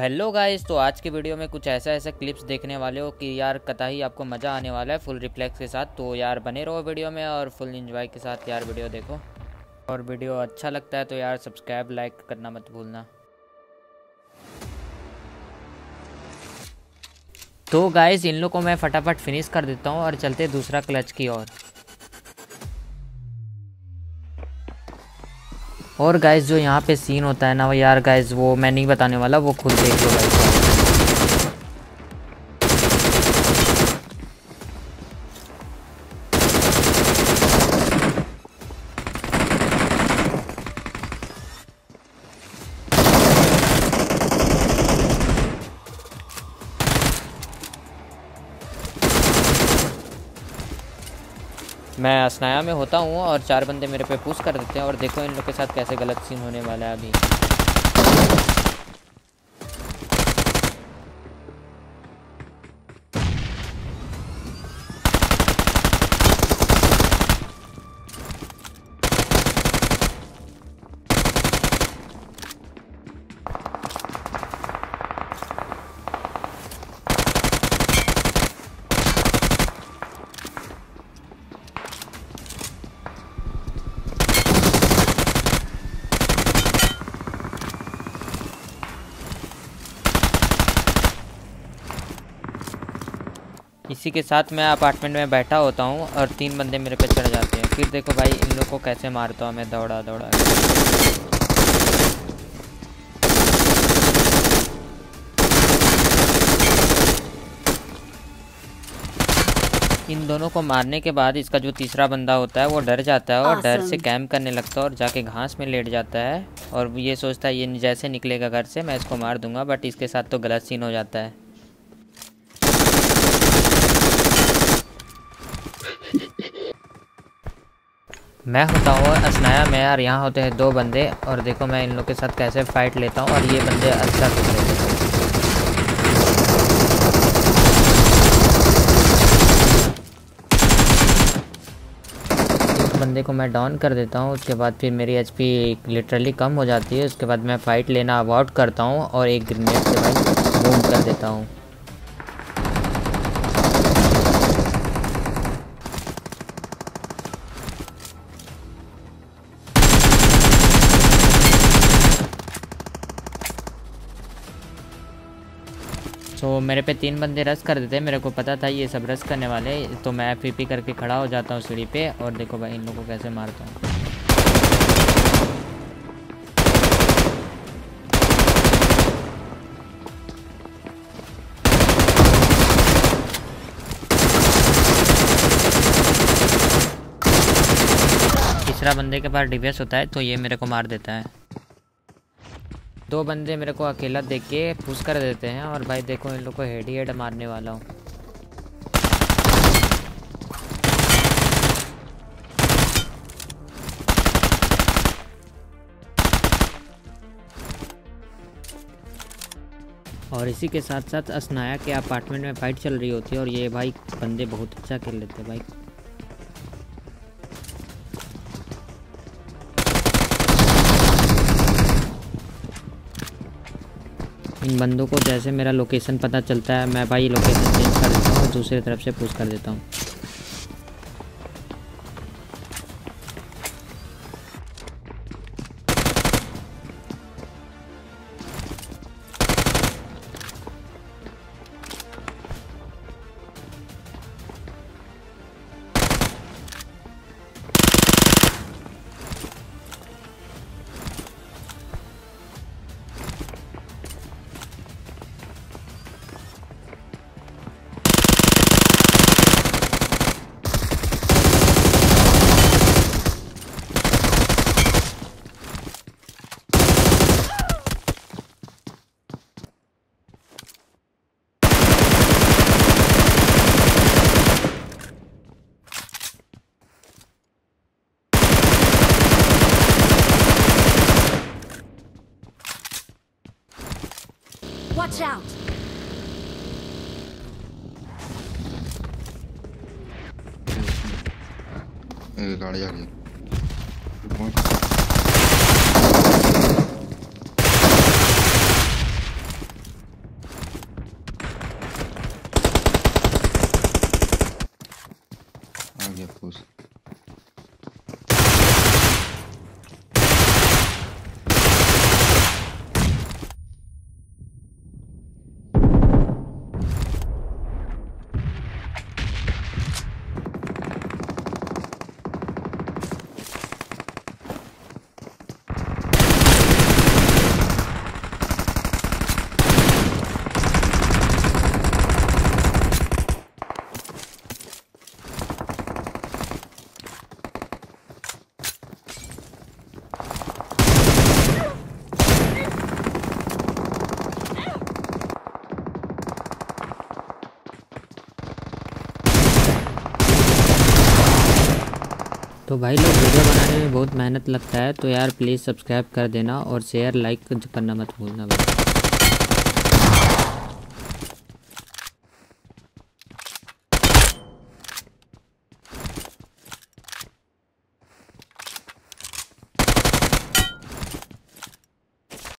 Hello guys तो आज के वीडियो में कुछ ऐसा ऐसा क्लिप्स देखने वाले हो कि यार कतई आपको मज़ा आने वाला है फुल रिफ्लेक्स के साथ। तो यार बने रहो वीडियो में और फुल इंजॉय के साथ यार वीडियो देखो। और वीडियो अच्छा लगता है तो यार सब्सक्राइब लाइक करना मत भूलना। तो गाइस, इन लोग को मैं फटाफट फिनिश कर देता हूँ और चलते दूसरा क्लच की ओर। और गाइस जो यहाँ पे सीन होता है ना वो यार गाइस वो मैं नहीं बताने वाला, वो खुद देख लो गाइस मैं स्नाया में होता हूँ और चार बंदे मेरे पे पुश कर देते हैं और देखो इन लोग के साथ कैसे गलत सीन होने वाला है अभी। इसी के साथ मैं अपार्टमेंट में बैठा होता हूँ और तीन बंदे मेरे पे चढ़ जाते हैं। फिर देखो भाई इन लोग को कैसे मारता हूँ मैं दौड़ा दौड़ा। इन दोनों को मारने के बाद इसका जो तीसरा बंदा होता है वो डर जाता है और डर से कैंप करने लगता है और जाके घास में लेट जाता है। और ये सोचता है ये जैसे निकलेगा घर से मैं इसको मार दूँगा बट इसके साथ तो गलत सीन हो जाता है। मैं होता हूँ असनाया, में और यहाँ होते हैं दो बंदे और देखो मैं इन लोग के साथ कैसे फाइट लेता हूँ और ये बंदे अच्छा रहे हैं। बंदे को मैं डाउन कर देता हूँ, उसके बाद फिर मेरी एचपी लिटरली कम हो जाती है, उसके बाद मैं फ़ाइट लेना अवॉइड करता हूँ और एक ग्रेनेड से भाई बूम कर देता हूँ। तो मेरे पे तीन बंदे रस कर देते हैं। मेरे को पता था ये सब रस करने वाले तो मैं एफ़ करके खड़ा हो जाता हूँ सीढ़ी पे और देखो भाई इन लोगों को कैसे मारता हूँ। तीसरा बंदे के पास डिवेस होता है तो ये मेरे को मार देता है। दो बंदे मेरे को अकेला देख के पुश कर देते हैं और भाई देखो इन लोग को हेड ही हेड मारने वाला हूँ। और इसी के साथ साथ असनाया के अपार्टमेंट में फाइट चल रही होती है और ये भाई बंदे बहुत अच्छा खेल लेते हैं भाई। इन बंदों को जैसे मेरा लोकेशन पता चलता है, मैं भाई लोकेशन चेंज कर देता हूँ दूसरी तरफ़ से पूछ कर देता हूँ। Watch out! तो भाई लोग, वीडियो बनाने में बहुत मेहनत लगता है तो यार प्लीज़ सब्सक्राइब कर देना और शेयर लाइक करना मत भूलना भाई।